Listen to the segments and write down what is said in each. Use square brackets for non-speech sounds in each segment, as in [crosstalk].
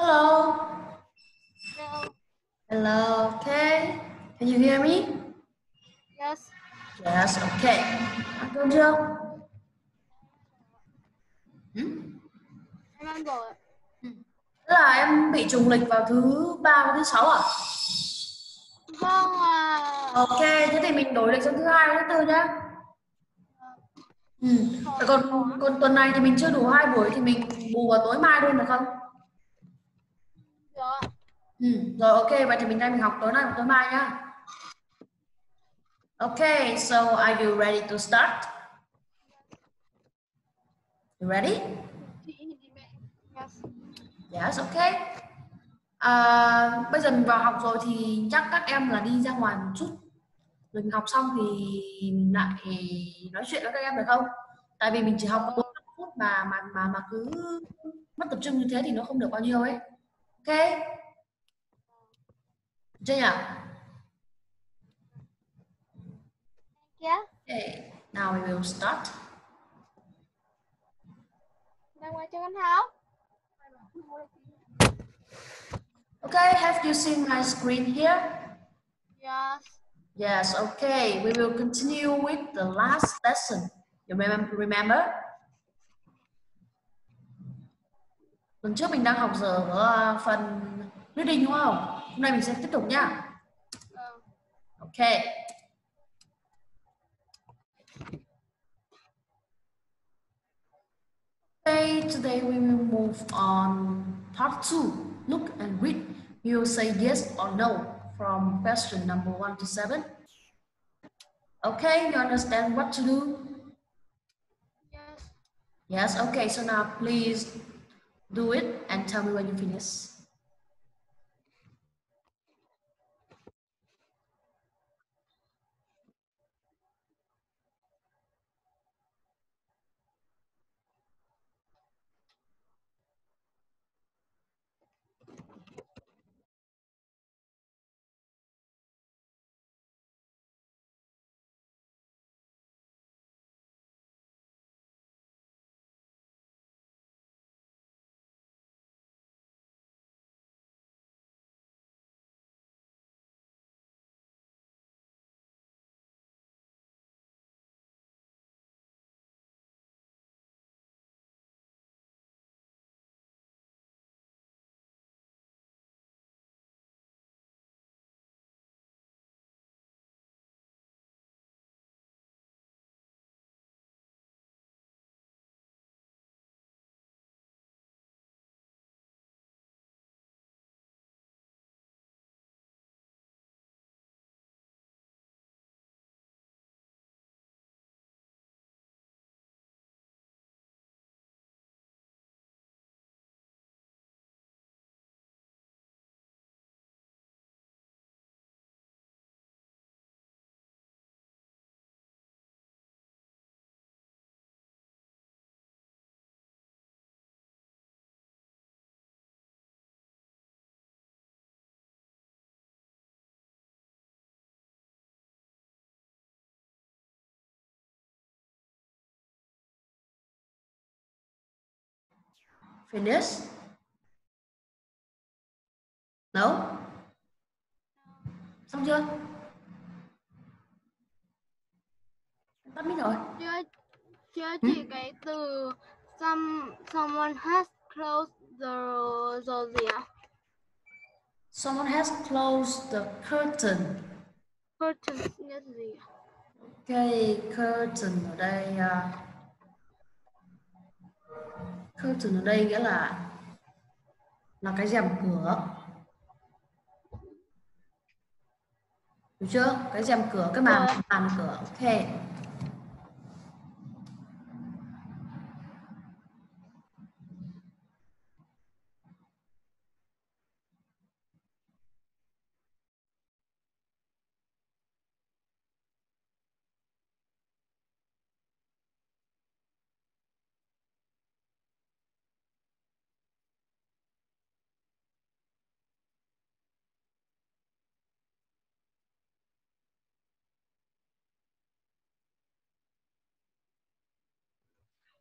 Hello. Hello. Hello. Okay. Can you hear me? Yes. Yes. Okay. Cơm chưa? Ừ? Em ăn rồi. Tức là em bị trùng lịch vào thứ ba và thứ sáu à? Vâng à. Ok. Thế thì mình đổi lịch sang thứ hai và thứ tư nhá. Ừ. Còn còn tuần này thì mình chưa đủ hai buổi thì mình bù vào tối mai luôn được không? Ừ. Rồi ok. Vậy thì mình nay mình học tối nay và tối mai nhá. Okay. So are you ready to start? You ready? Yes. Yes, okay. À, bây giờ mình vào học rồi thì chắc các em là đi ra ngoài một chút. Rồi mình học xong thì mình lại nói chuyện với các em được không? Tại vì mình chỉ học 45 phút mà mà mà mà cứ mất tập trung như thế thì nó không được bao nhiêu ấy. Ok? Chưa nhỉ? Yeah. Okay. Now we will start. Đang ngoài con Thảo. Okay, have you seen my screen here? Yes. Yes, okay. We will continue with the last lesson. You remem- remember? Tuần trước mình đang học giờ ở phần reading đúng không? Hôm nay mình sẽ tiếp tục nhá. Okay. Okay, today we will move on part two. Look and read. You will say yes or no from question number one to seven. Okay, you understand what to do? Yes. Yes, okay, so now please do it and tell me when you finish. Finish? No? Xong chưa? Tắt mic rồi. Chưa chưa chỉ cái từ some someone has closed the the gì ạ? Someone has closed the curtain. Curtain nghĩa gì ạ? Okay, curtain ở đây à, curtain ở đây nghĩa là là cái rèm cửa. Được chưa? Cái rèm cửa, cái màn màn cửa. Ok.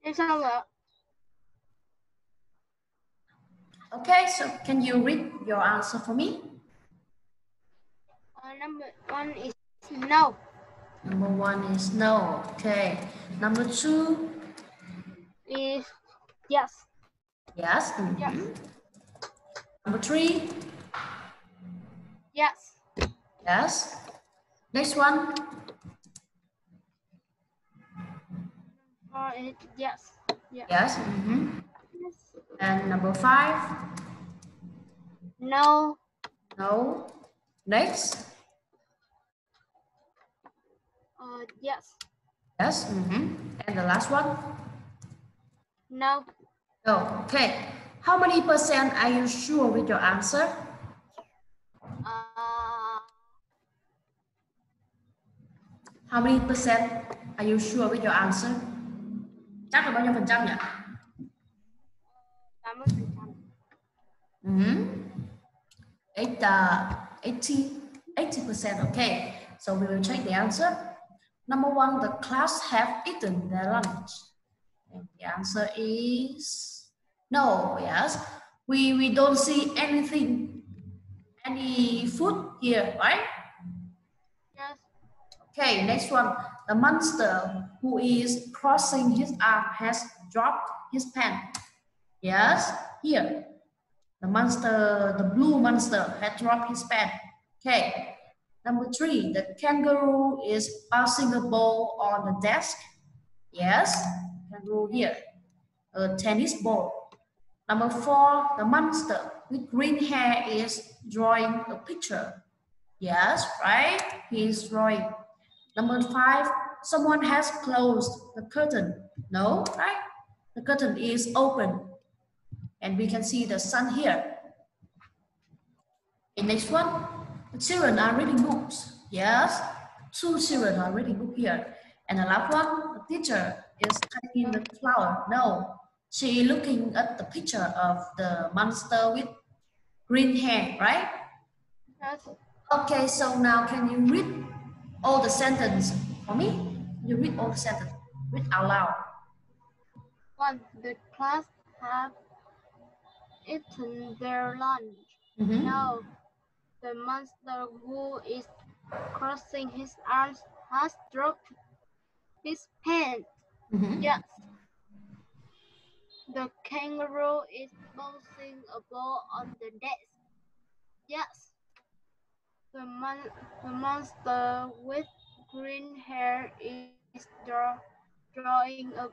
Xong. Okay, so can you read your answer for me? Uh, number one is no. Number one is no. Okay. Number two, Is yes. yes. mhm. Yes. Number three, Yes. yes. Next one, Four is yes. Yes. yes. mhm. Yes. And number five, No. no. Next, Uh, yes. yes. mhm. And the last one, No. no. Okay. How many percent are you sure with your answer? Uh, How many percent are you sure with your answer? Chắc là bao nhiêu phần trăm nhỉ? 80%. Mm-hmm. Eight, uh, 80, 80%, okay. So we will check the answer. Number one, the class have eaten their lunch. And the answer is no, yes. We, we don't see anything, any food here, right? Yes. Okay, next one. The monster who is crossing his arm has dropped his pen. Yes, here. The monster, the blue monster had dropped his pen. Okay. Number three, the kangaroo is passing a ball on the desk. Yes, kangaroo here. A tennis ball. Number four, the monster with green hair is drawing a picture. Yes, right? He is drawing. Number five, someone has closed the curtain. No, right? The curtain is open. And we can see the sun here. The next one, the children are reading books. Yes, two children are reading book here. And the last one, the teacher is taking the flower. No, she looking at the picture of the monster with green hair, right? Yes. Okay, so now can you read all the sentence for me? You read all the sentence. Read out loud. One, the class have eaten their lunch. Mhm. No, the monster who is crossing his arms has dropped his pen. Mhm. Yes. The kangaroo is bouncing a ball on the desk. Yes. The, mon- the monster with green hair is draw- drawing a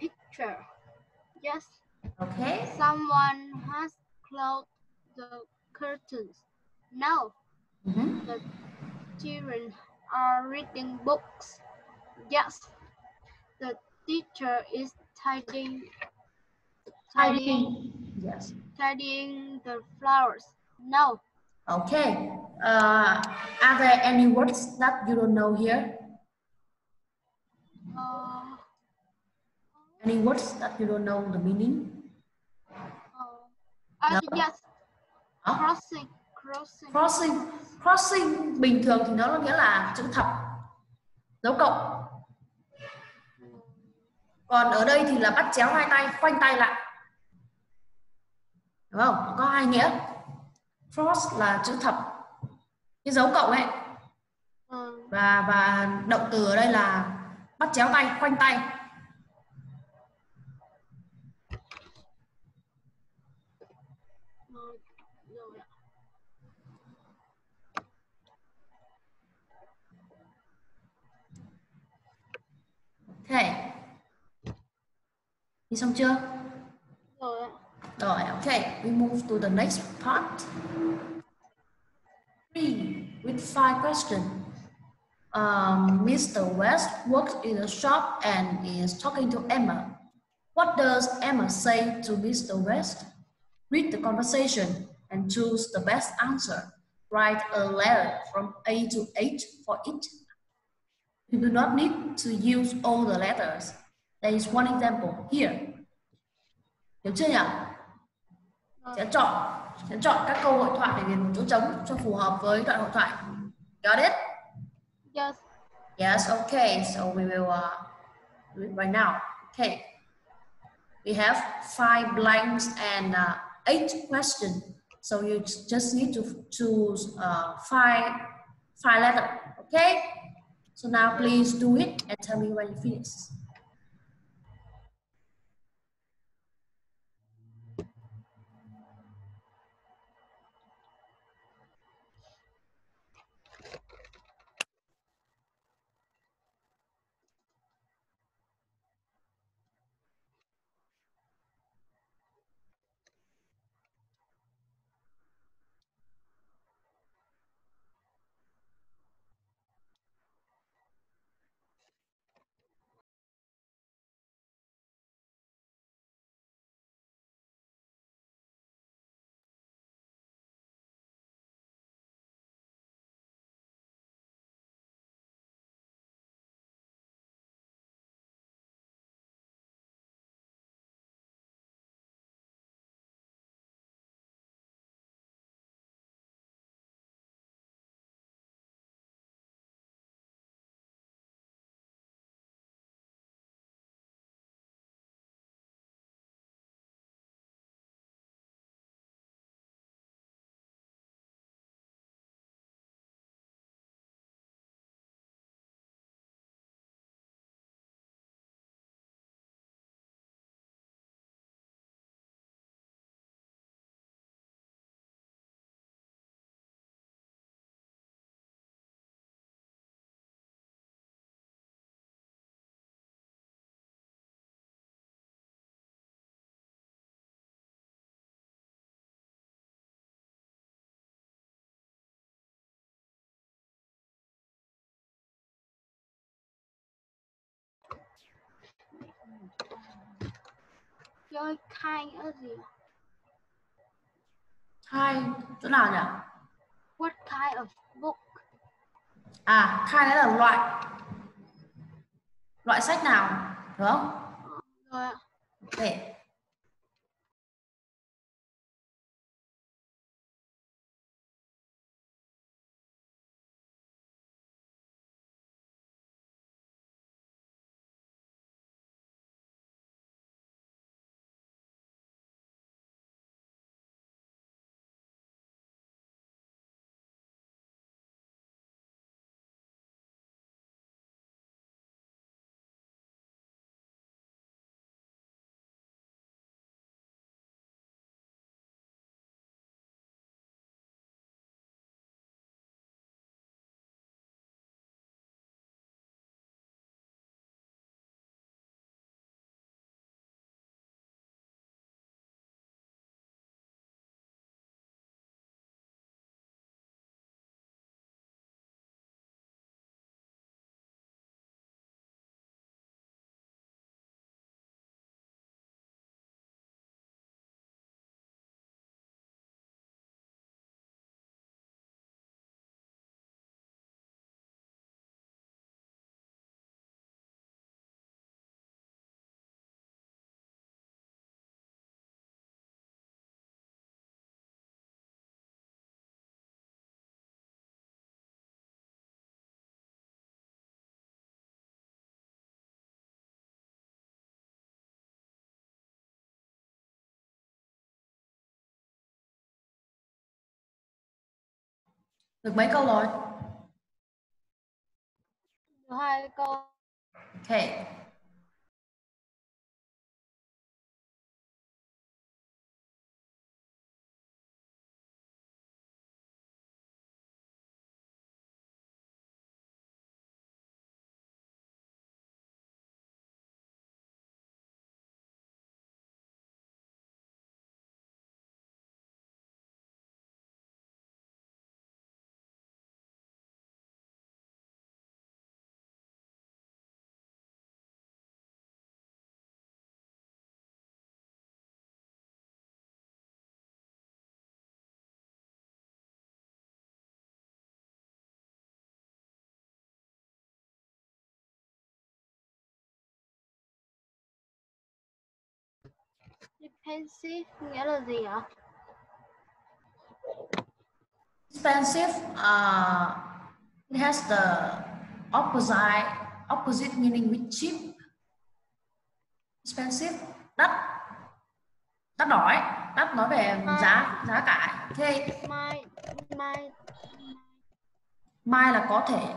picture. Yes. Okay. Someone has closed the curtains. No, Mhm. the children are reading books. Yes. The teacher is tidying tidying Yes. tidying the flowers. No. Okay. Uh, are there any words that you don't know here? Uh, Any words that you don't know the meaning? uh, uh, No. yes. Hả? Crossing. Crossing. Crossing. Crossing bình thường thì nó có nghĩa là chữ thập. Dấu cộng. Còn ở đây thì là bắt chéo hai tay, khoanh tay lại. Đúng không? Có hai nghĩa. Cross là chữ thập. Cái dấu cộng ấy. Ừ. Và và động từ ở đây là bắt chéo tay, khoanh tay. Okay. Đi xong chưa? Rồi ạ. Okay. We move to the next part. Three with five questions. Um, Mr. West works in a shop and is talking to Emma. What does Emma say to Mr. West? Read the conversation and choose the best answer. Write a letter from A to H for each. You do not need to use all the letters. There is one example here. Hiểu chưa nhỉ? Sẽ chọn sẽ chọn các câu hội thoại để điền một chỗ trống cho phù hợp với đoạn hội thoại. Got it? Yes. Yes, okay. So we will uh, do it right now. Okay. We have five blanks and uh, eight questions. So you just need to choose uh, five, five letter. Okay? So now please do it and tell me when you finish. Chơi kind ở gì? Hai, chỗ nào nhỉ? What kind of book? À, hai đấy là loại. Loại sách nào? Đúng không? Rồi ạ. Được mấy câu rồi? Được hai câu. Ok. Defensive nghĩa là gì ạ? Expensive, uh, it has the opposite opposite meaning with cheap. Expensive, đắt, đắt đỏ ấy. đáp nói về Mai. giá giá cả ok My my mai là có thể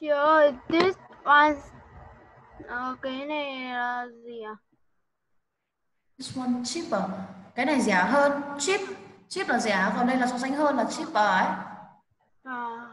Chị ơi, this one Ờ, cái này là gì à? this one cheaper cái này rẻ hơn. Cheap cheap là rẻ còn đây là so sánh hơn là cheaper ấy. À,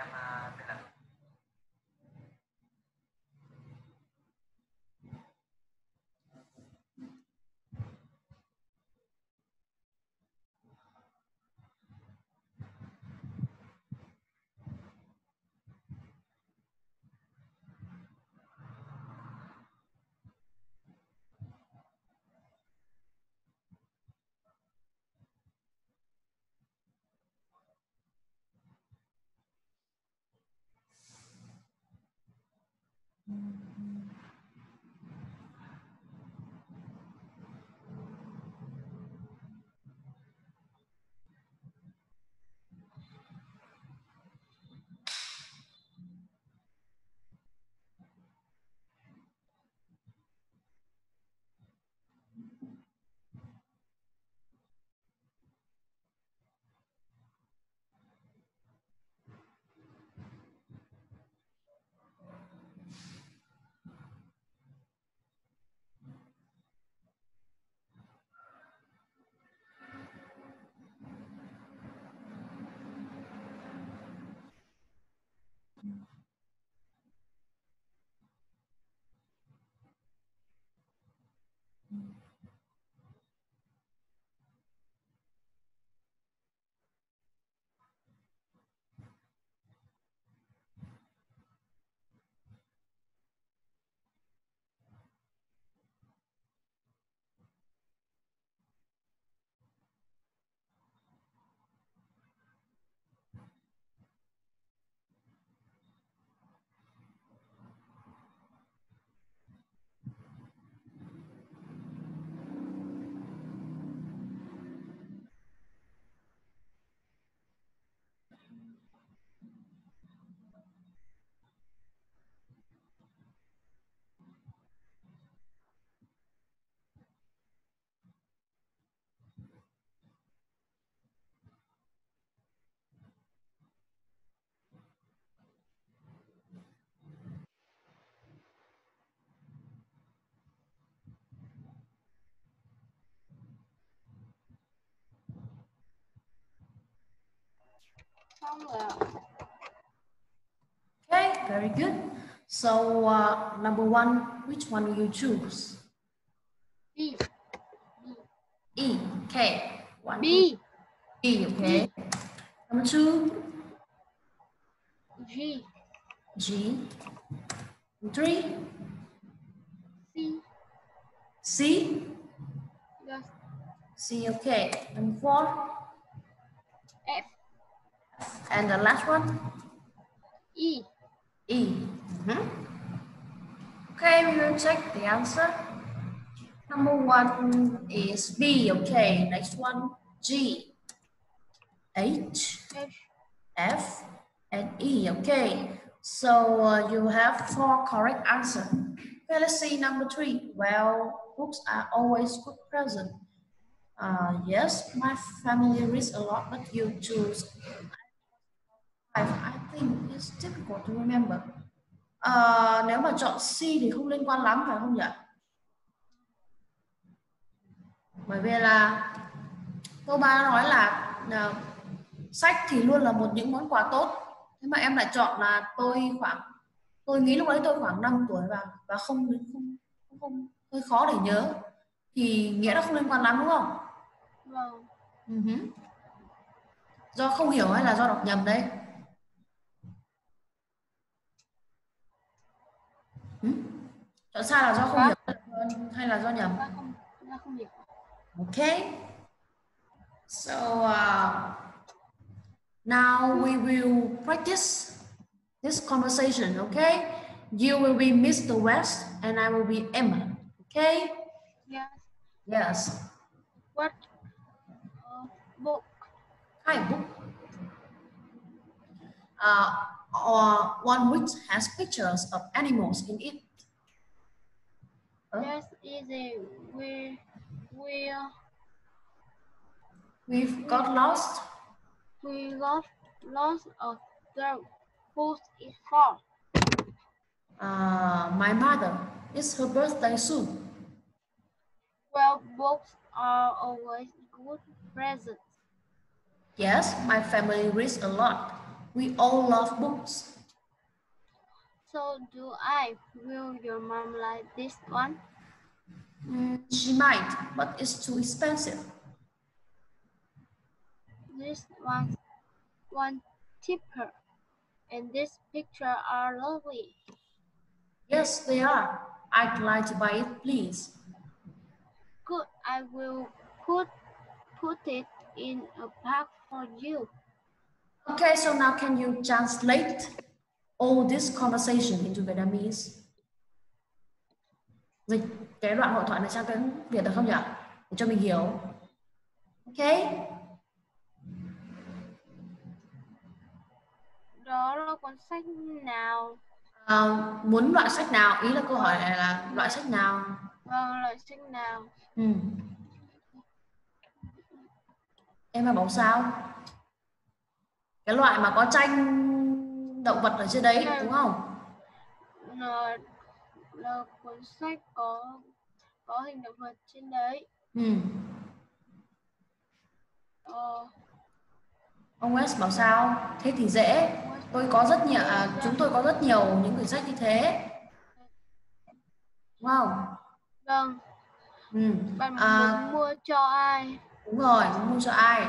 llama Mm-hmm. Okay very good so uh, number one which one will you choose B. E okay one B. B okay number two G. G Number three C. C Yes. C okay number four. And the last one? E. E. Mm -hmm. Okay, we will check the answer. Number one is B. Okay, next one G. H. F. and E. Okay, so uh, you have four correct answer. Okay, let's see number three. Well, books are always good present. Uh, yes, my family reads a lot, but you choose. 5 I think is difficult to remember. Uh, nếu mà chọn C thì không liên quan lắm phải không nhỉ? Bởi vì là cô ba nói là uh, sách thì luôn là một những món quà tốt. Thế mà em lại chọn là tôi khoảng tôi nghĩ lúc đấy tôi khoảng 5 tuổi và và không không không, không hơi khó để nhớ thì nghĩa nó không liên quan lắm đúng không? Vâng. Ừ uh -huh. Do không hiểu hay là do đọc nhầm đấy? Chọn sai là do không hiểu hay là do nhầm Ba không ba không hiểu. Okay. So uh, now we will practice this conversation. Okay. You will be Mr. West and I will be Emma. Okay. Yes. Yes. What uh, book? Hi, book. Uh, or one which has pictures of animals in it. Huh? Yes, easy. We we We've got lost. we got lost of the who is for. Uh, my mother. It's her birthday soon. Well, books are always good presents. Yes, my family reads a lot. We all love books. So do I. Will your mom like this one? Mm, she might, but it's too expensive. This one one cheaper. And this picture are lovely. Yes, they are. I'd like to buy it, please. Good. I will put put it in a bag for you. Okay, so now can you translate all this conversation into Vietnamese? Dịch cái đoạn hội thoại này sang tiếng Việt được không nhỉ? Để cho mình hiểu. Okay. Đó là cuốn sách nào? À, muốn loại sách nào? Ý là câu hỏi này là loại sách nào? Vâng, loại sách nào? Ừ. Em mà bảo sao? Cái loại mà có tranh động vật ở trên đấy đúng không? Là, là cuốn sách có có hình động vật trên đấy. Ừ. Ờ, Ông West bảo sao? Thế thì dễ. Tôi có rất nhiều, à, chúng tôi có rất nhiều những quyển sách như thế. Đúng không? vâng, Ừ. bạn À, muốn mua cho ai? đúng rồi, muốn mua cho ai?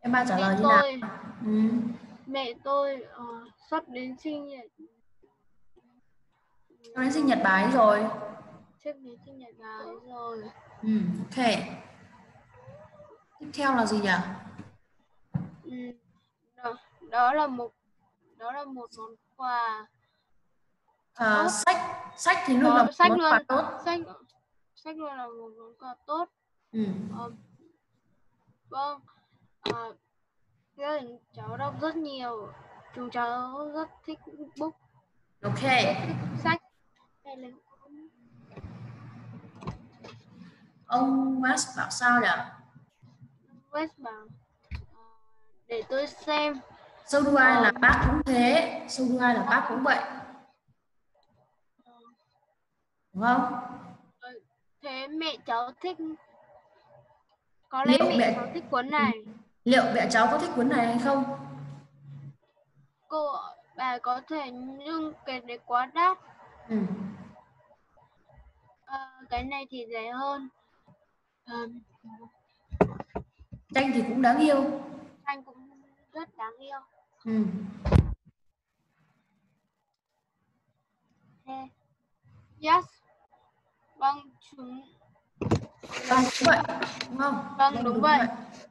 Em ba trả lời như nào? Ừ. mẹ tôi ờ, sắp đến sinh nhật Cho đến sinh nhật ấy rồi. sắp đến sinh nhật ấy rồi. Ừ. Ok. Tiếp theo là gì nhỉ? Ừ, đó, đó là một đó là một món quà À, Tốt. sách sách thì luôn Đó, là một sách món luôn quà tốt. sách sách luôn là một món quà tốt Ừ. Ờ, vâng ờ, gia đình cháu đọc rất nhiều chúng cháu rất thích book Ok. thích sách Ông West bảo sao nhỉ? West bảo ờ, để tôi xem So do I là bác cũng thế. So do I là bác cũng vậy. Đúng không? Ờ, thế mẹ cháu thích có lẽ Liệu mẹ mẹ- cháu thích cuốn này Liệu mẹ cháu có thích cuốn này hay không? cô bà có thể nhưng cái đấy quá đắt Ừ. Ờ, cái này thì rẻ hơn Ờ, Tranh thì cũng đáng yêu. anh cũng rất đáng yêu Ừ. Yes. Vâng, chúng Vâng, đúng vậy. Đúng không? Vâng, đúng vậy.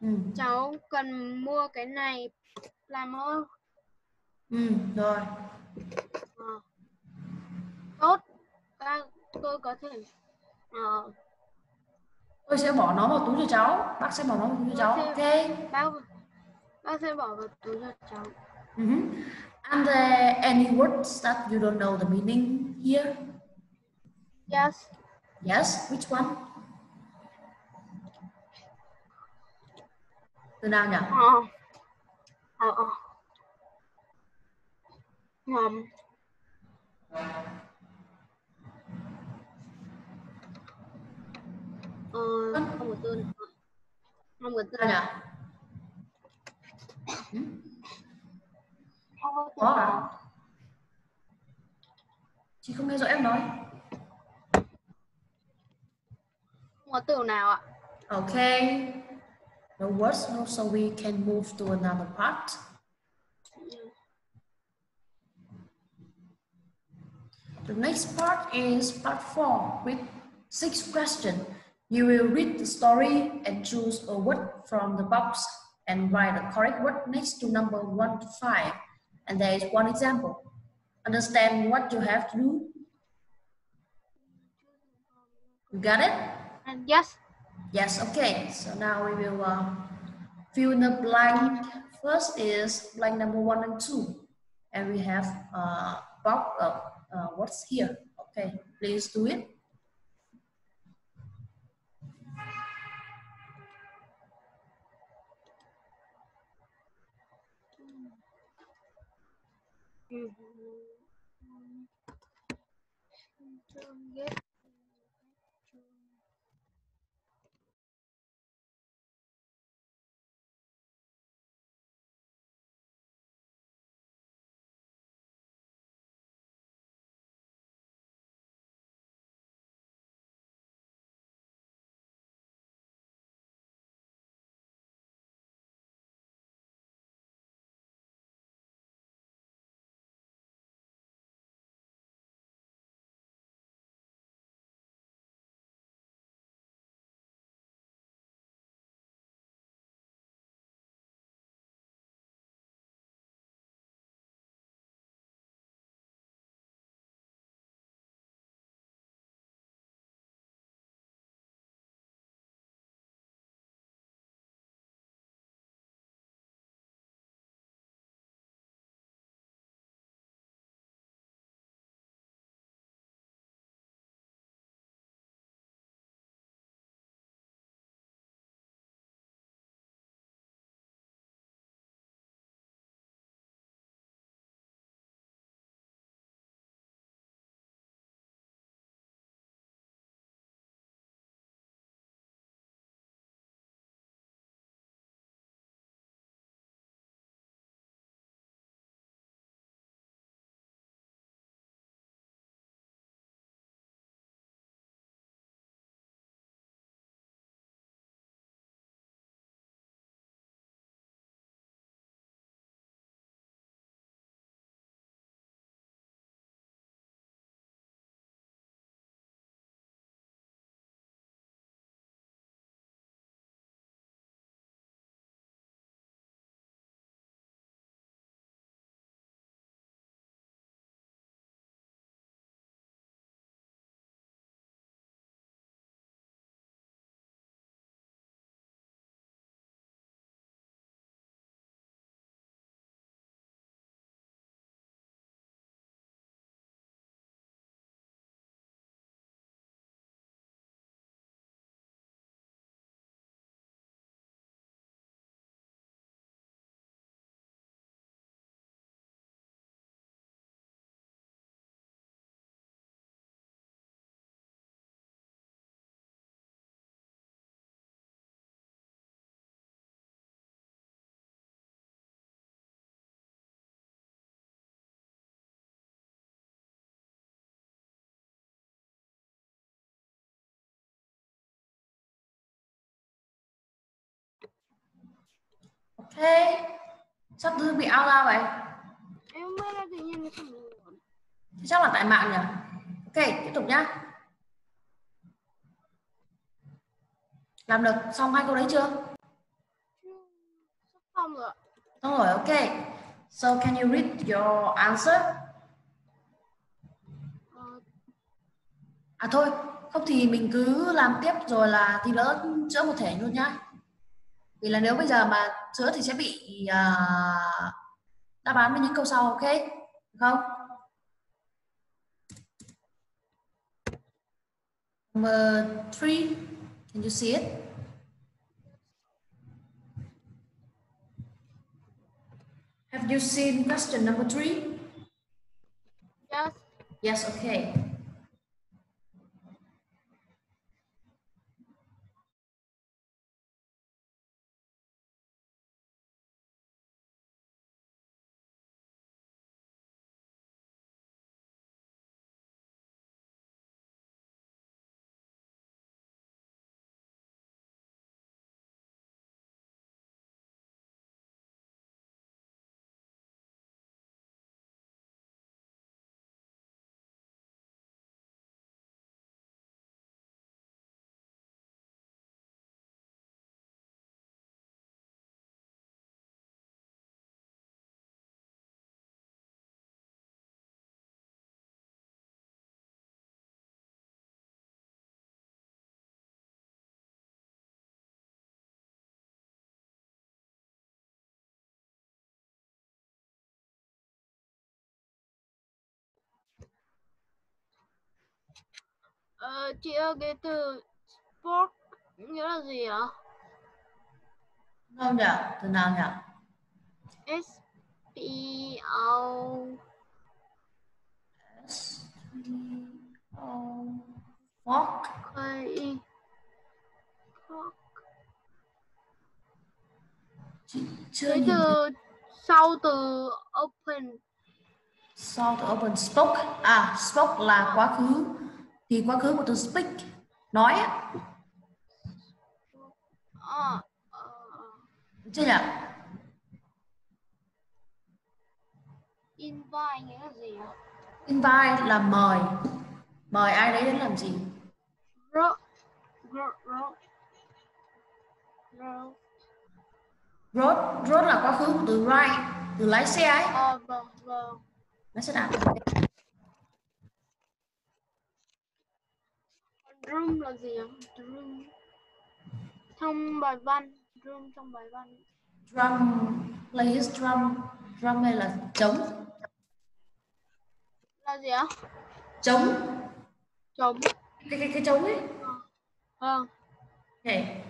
Ừ. cháu cần mua cái này làm ơn. Ừ, rồi. Ờ. Tốt. Ba, tôi có thể ờ, Tôi sẽ bỏ nó vào túi cho cháu. Bác sẽ bỏ nó vào túi cho cháu. Ok. bác bác sẽ bỏ vào túi cho cháu. Mhm. And there any words that you don't know the meaning here? Yes. Yes, which one? Từ nào nhỉ? Ờ. Ờ. ờ. Ừm. Ờ, không có từ nào. Không có từ Sao nào. nhỉ? Không có từ Có à? Chị không nghe rõ em nói. Không có từ nào ạ. Okay. No words, no, so we can move to another part. The next part is part four with six questions. You will read the story and choose a word from the box and write the correct word next to number one to five. And there is one example. Understand what you have to do? You got it? And yes, Yes, okay. So now we will uh, fill the blank. First is blank number one and two. And we have uh, box of uh, what's here. Okay, please do it. Ok. Sắp thư bị out ra vậy? em mới ra tự nhiên không được. Thế chắc là tại mạng nhỉ? Ok, tiếp tục nhá. Làm được xong hai câu đấy chưa? Xong rồi. Xong rồi, ok. So can you read your answer? Ờ, À thôi, không thì mình cứ làm tiếp rồi là thì đỡ chữa một thể luôn nhá. Vì là nếu bây giờ mà chữa thì sẽ bị à, đáp án với những câu sau, ok? Được không? Number three, can you see it? Have you seen question number three? yes, Yes, okay. Ờ, chị ơi cái từ sport nghĩa là gì ạ? Đâu nhỉ? Từ nào nhỉ? S P O S T O Fork. K I Chị chưa cái từ sau từ open sau từ open spoke. À, spoke là quá khứ. Thì quá khứ của từ speak nói á, ờ ờ, được chưa nhỉ? invite nghĩa là gì ạ? Invite là mời. Mời ai đấy đến làm gì? Ro ro ro ro Road, road là quá khứ của từ ride, từ lái xe ấy. ờ vâng Lái xe đạp. Room là gì ạ? Room trong bài văn room trong bài văn Drum, play his drum. Drum đây là trống. là gì ạ? Trống. Trống Cái, cái, cái trống ấy. vâng Okay.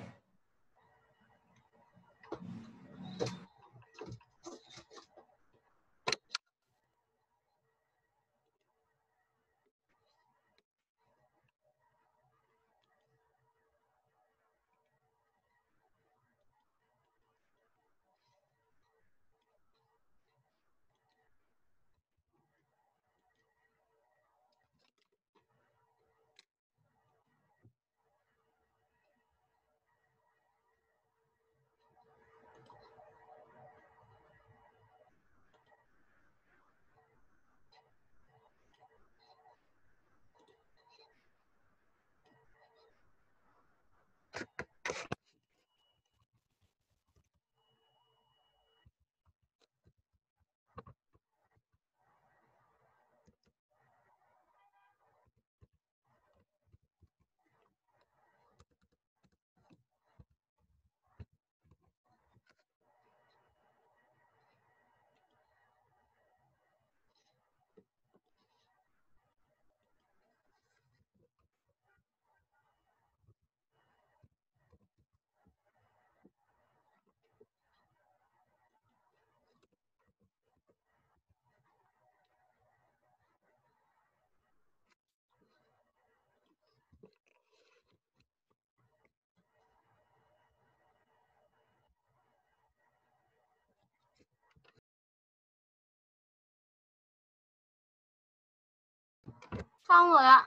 Xong rồi ạ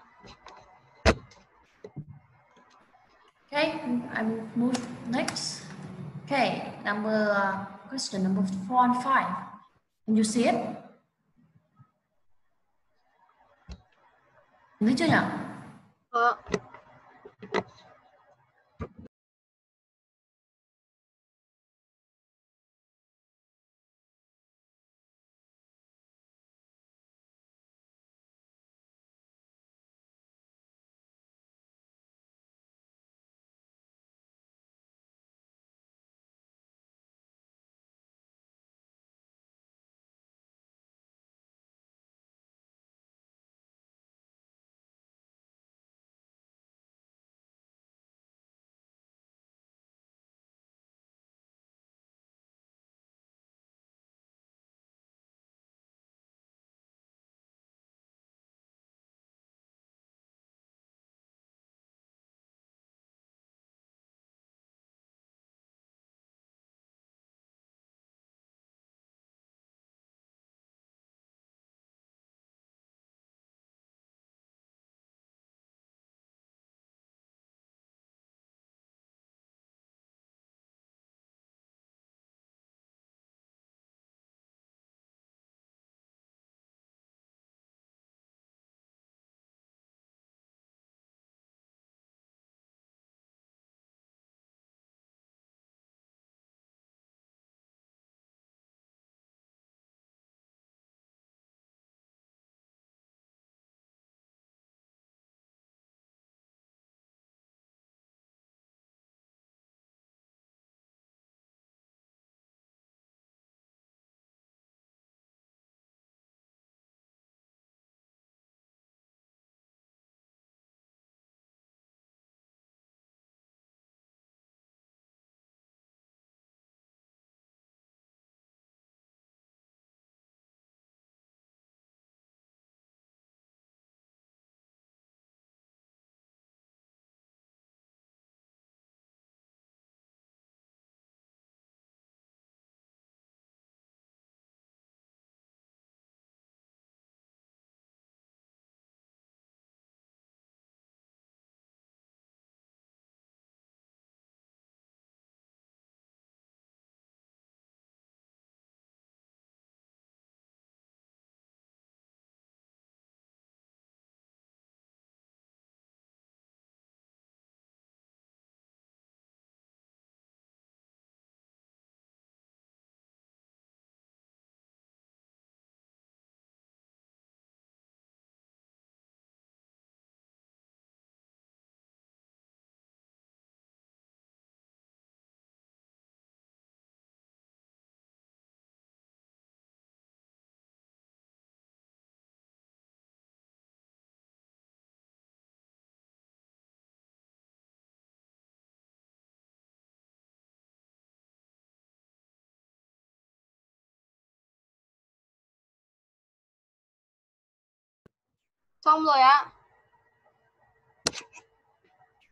Okay, I will move next. Okay, number uh, question number four and five. Can you see it? Thấy chưa nhỉ? ờ Xong rồi ạ.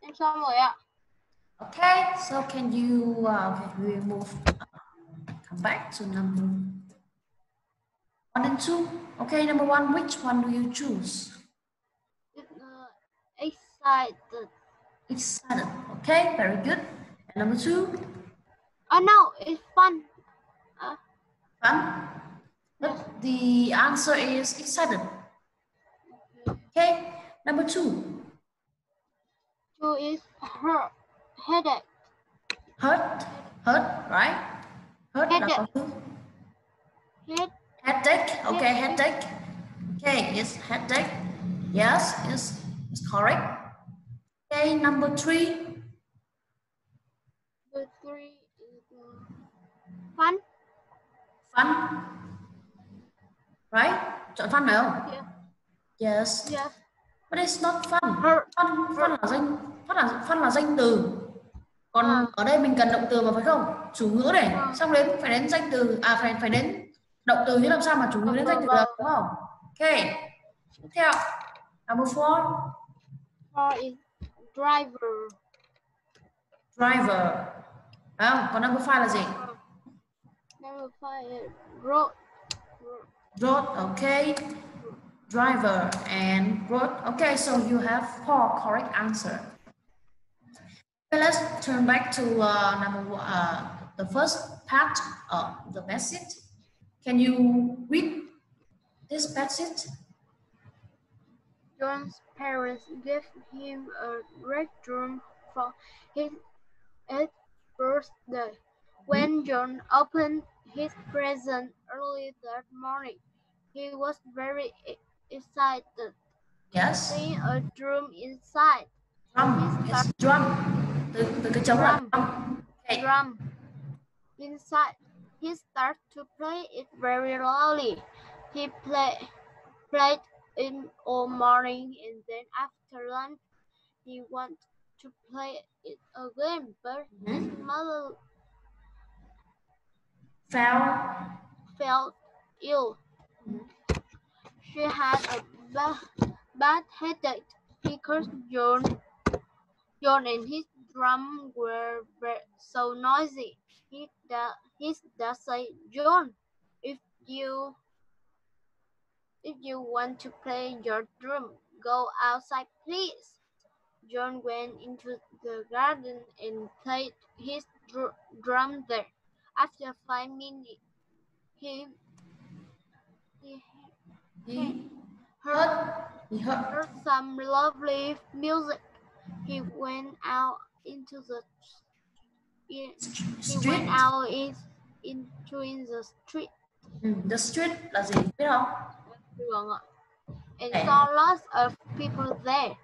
Em xong rồi ạ. Okay, so can you uh, okay, we move uh, come back to number one and two. Okay, number one, which one do you choose? Uh, excited. Excited. Okay, very good. And number two, Oh no, it's fun. fun. But the answer is excited. Okay, number two, Two is hurt. Headache. hurt, hurt, right? Hurt Headache. Head. Headache. Okay, headache. Okay, yes, headache. Yes, yes, it's correct. Okay, number three, The three is uh, fun. fun. Right? Chọn fun phải không? Yeah. Yes. Yes. But it's not fun. Fun, fun là danh fun là fun là danh từ. Còn À. ở đây mình cần động từ mà phải không? Chủ ngữ này, À. xong đến phải đến danh từ à phải phải đến động từ chứ làm sao mà chủ ngữ đến danh từ được đúng không? Okay. Tiếp theo. Number four, Four is driver. driver. Không? Còn number five là gì? Number five is. Road. Road, okay. Driver and road. Okay, so you have four correct answer. Okay, let's turn back to uh, number one- uh, the first part of the passage. Can you read this passage? John's parents gave him a red drum for his eighth birthday. When John opened his present early that morning, he was very e- the Yes. Seeing a drum inside. Drum. Yes, drum. Từ, từ cái trống là Drum. drum. Okay. drum inside. He started to play it very loudly. He play, played it all morning and then after lunch he wanted to play it again, but his mm-hmm. mother Fell. felt ill. Mm-hmm. She had a ba- bad headache because John, John and his drum were so noisy. He da- his dad said, John, if you if you want to play your drum, go outside, please. John went into the garden and played his dr- drum there. After five minutes, he He heard. He heard. some lovely music. He went out into the he, he Street. went out in, into in the street the street là gì biết không? đường ạ, and Okay. saw lots of people there.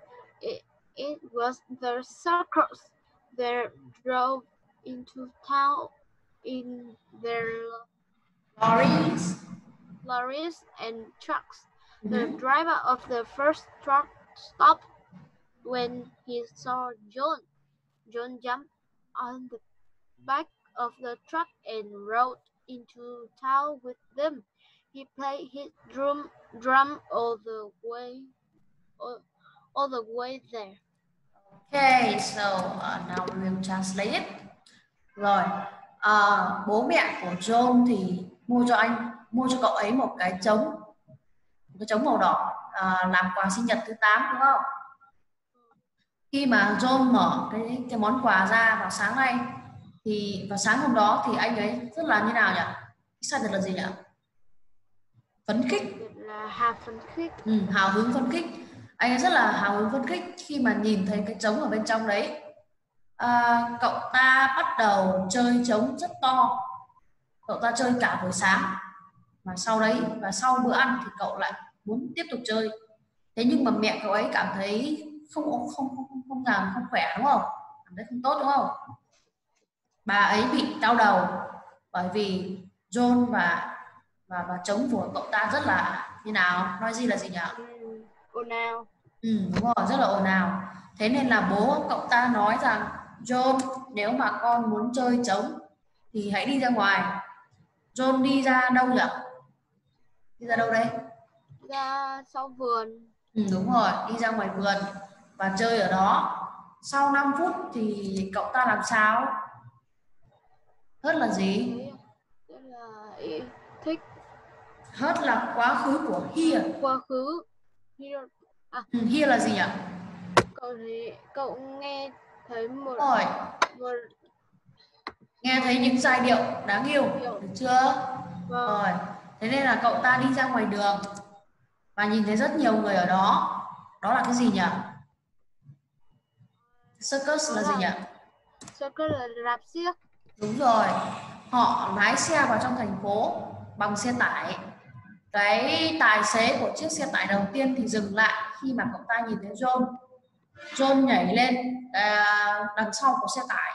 It, it was the circus. They drove into town in their Lorries. Lorries and trucks. The Mhm. driver of the first truck stopped when he saw John. John jumped on the back of the truck and rode into town with them. He played his drum drum all the way all, all the way there. Okay, so uh, now we will translate it. Rồi, à, bố mẹ của John thì mua cho anh, mua cho cậu ấy một cái trống, một cái trống màu đỏ à, làm quà sinh nhật thứ 8 đúng không? Khi mà John mở cái cái món quà ra vào sáng nay thì vào sáng hôm đó thì anh ấy rất là như nào nhỉ? Excited là gì nhỉ? Phấn khích là hà phấn khích. Ừ, hào hứng phấn khích anh ấy rất là hào hứng phấn khích khi mà nhìn thấy cái trống ở bên trong đấy à, cậu ta bắt đầu chơi trống rất to cậu ta chơi cả buổi sáng và sau đấy và sau bữa ăn thì cậu lại muốn tiếp tục chơi. Thế nhưng mà mẹ cậu ấy cảm thấy không không không không, không làm không khỏe đúng không? Cảm thấy không tốt đúng không? Bà ấy bị đau đầu bởi vì John và và và trống của cậu ta rất là như nào? Nói gì là gì nhỉ? Ừ, ồn ào. ừ, đúng rồi rất là ồn ào. Thế nên là bố cậu ta nói rằng John nếu mà con muốn chơi trống thì hãy đi ra ngoài. John đi ra đâu nhỉ đi ra đâu đây Ra sau vườn. Ừ, đúng rồi, đi ra ngoài vườn và chơi ở đó. Sau 5 phút thì cậu ta làm sao? Hớt là gì? Thế là thích Hớt là quá khứ của here. quá khứ. Here. Ừ, here là gì nhỉ? Cậu thấy cậu nghe thấy một rồi, một nghe thấy những giai điệu đáng yêu, được chưa? và Rồi, thế nên là cậu ta đi ra ngoài đường và nhìn thấy rất nhiều người ở đó. Đó là cái gì nhỉ? Circus là gì nhỉ? circle là rạp xiếc. Đúng rồi, họ lái xe vào trong thành phố bằng xe tải. Cái tài xế của chiếc xe tải đầu tiên thì dừng lại khi mà cậu ta nhìn thấy John. John nhảy lên à, đằng sau của xe tải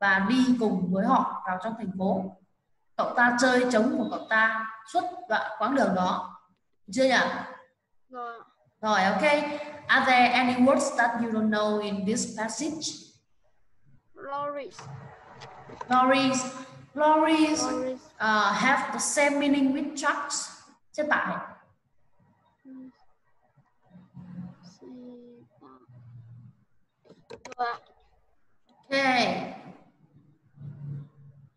và đi cùng với họ vào trong thành phố. Cậu ta chơi trống của cậu ta suốt đoạn quãng đường đó. Chưa nhỉ? Và Rồi, ok. Are there any words that you don't know in this passage? lorries. Lorries. Lorries Lorries. uh, have the same meaning with trucks. Xe tải. Okay.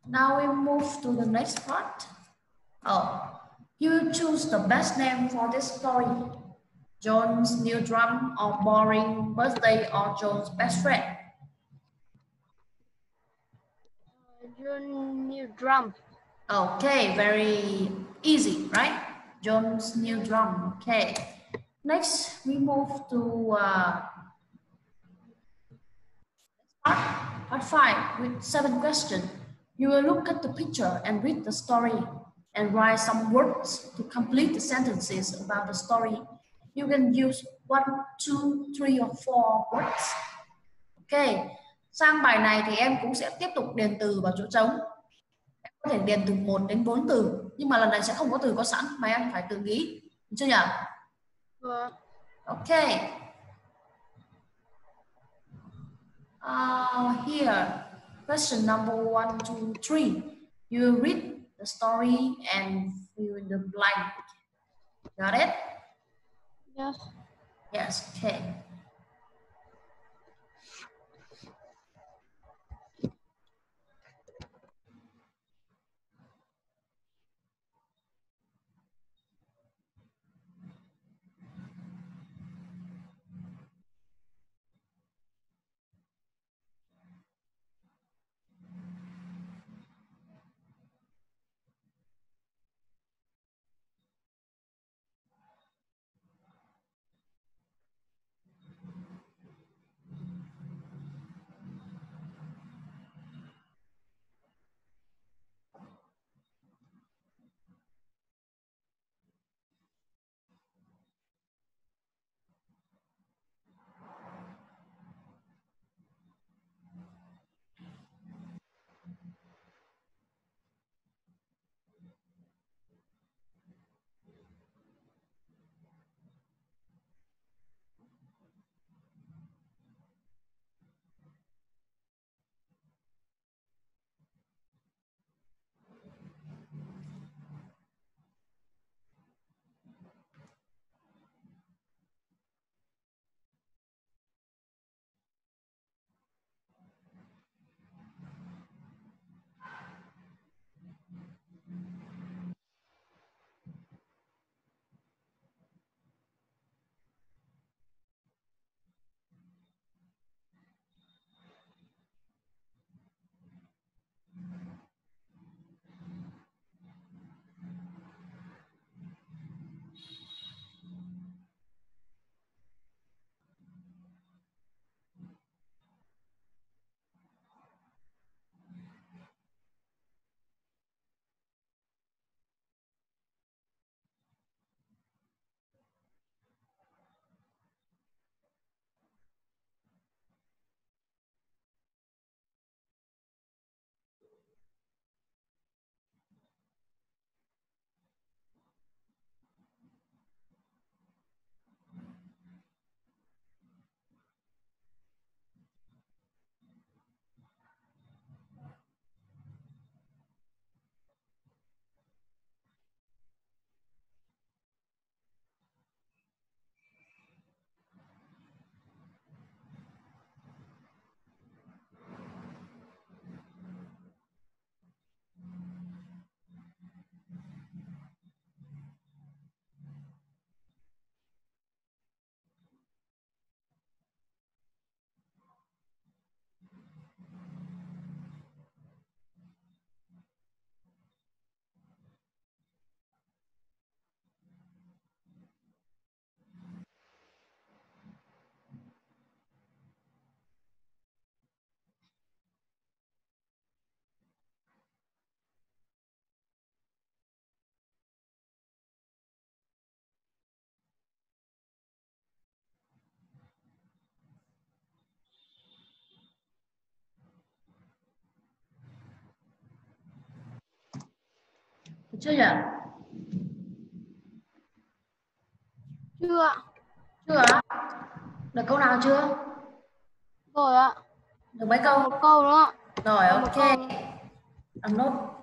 Now we move to the next part. Oh, you choose the best name for this story. John's new drum or boring birthday or John's best friend. John's new drum. Okay, very easy, right? John's new drum. Okay. Next, we move to uh, part, part five with seven questions. You will look at the picture and read the story and write some words to complete the sentences about the story. You can use one, two, three, or four words. Okay. Sang bài này thì em cũng sẽ tiếp tục điền từ vào chỗ trống em có thể điền từ 1 đến 4 từ nhưng mà lần này sẽ không có từ có sẵn mà em phải tự nghĩ Được chưa nhỉ Và ok uh, here question number one two three. You read the story and fill in the blank. Got it? Yes. yes. Okay chưa nhỉ? Chưa. Chưa? Được câu nào chưa? Rồi ạ. Được mấy câu? Một câu nữa. Rồi, ok. Làm nốt.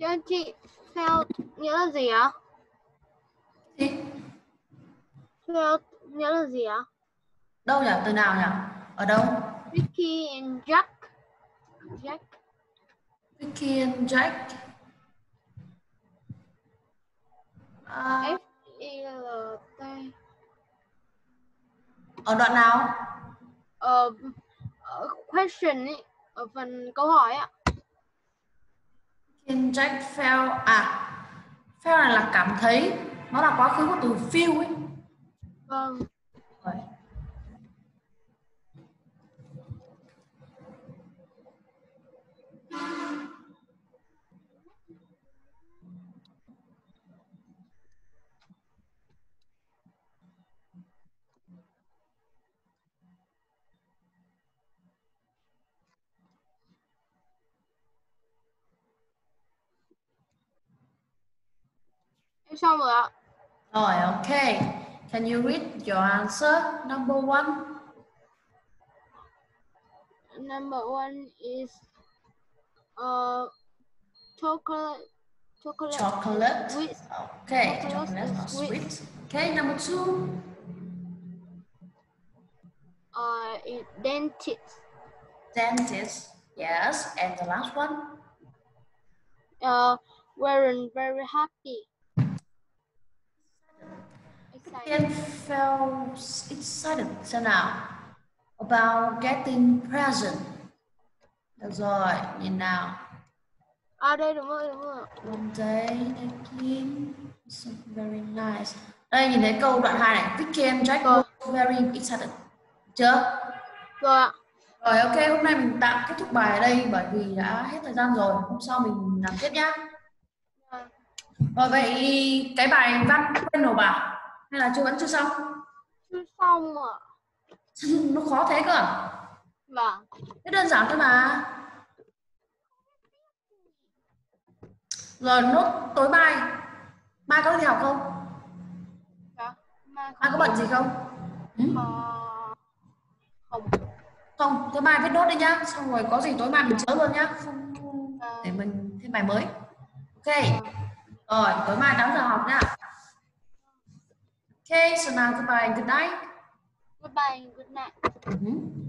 Anh chị felt nghĩa là gì ạ? Gì? Felt nghĩa là gì ạ? Đâu nhỉ? Từ nào nhỉ? Ở đâu? Vicky and Jack. Jack. Vicky and Jack. À, F E L T. ở đoạn nào? Ờ, ở question ấy, ở phần câu hỏi ạ. Vicky Jack felt à felt này là cảm thấy nó là quá khứ của từ feel ấy Vâng. Xong rồi ạ. Rồi, ok. Can you read your answer? Number one. Number one is uh chocolate chocolate Chocolate. with Okay, Chocolate chocolate sweet. sweet. Okay, number two. uh is dentist. Dentist. Yes, and the last one. Uh weren't very happy. Ian felt excited xem nào about getting present. Được rồi, nhìn nào. À đây đúng rồi, đúng rồi. One day again. So very nice. Đây nhìn thấy câu đoạn 2 này. Vicky and Jack Rồi. were very excited. Chưa? Rồi ạ. Rồi ok, hôm nay mình tạm kết thúc bài ở đây bởi vì đã hết thời gian rồi. Hôm sau mình làm tiếp nhá. Rồi vậy cái bài văn quên nộp à? Hay là chưa vẫn chưa xong? Chưa xong ạ. [laughs] Nó khó thế cơ à? Vâng. Thế đơn giản thôi mà. Rồi nốt tối mai. Mai có đi học không? Dạ. Mai Mai có bận gì không? Ừ? Không. Không, tối mai viết nốt đi nhá. Xong rồi có gì tối mai mình chớ luôn nhá. Không Ờ, để mình thêm bài mới. Ok. Rồi, tối mai 8 giờ học nhá. Ok, so now goodbye and good night. Goodbye, and good night. Mhm.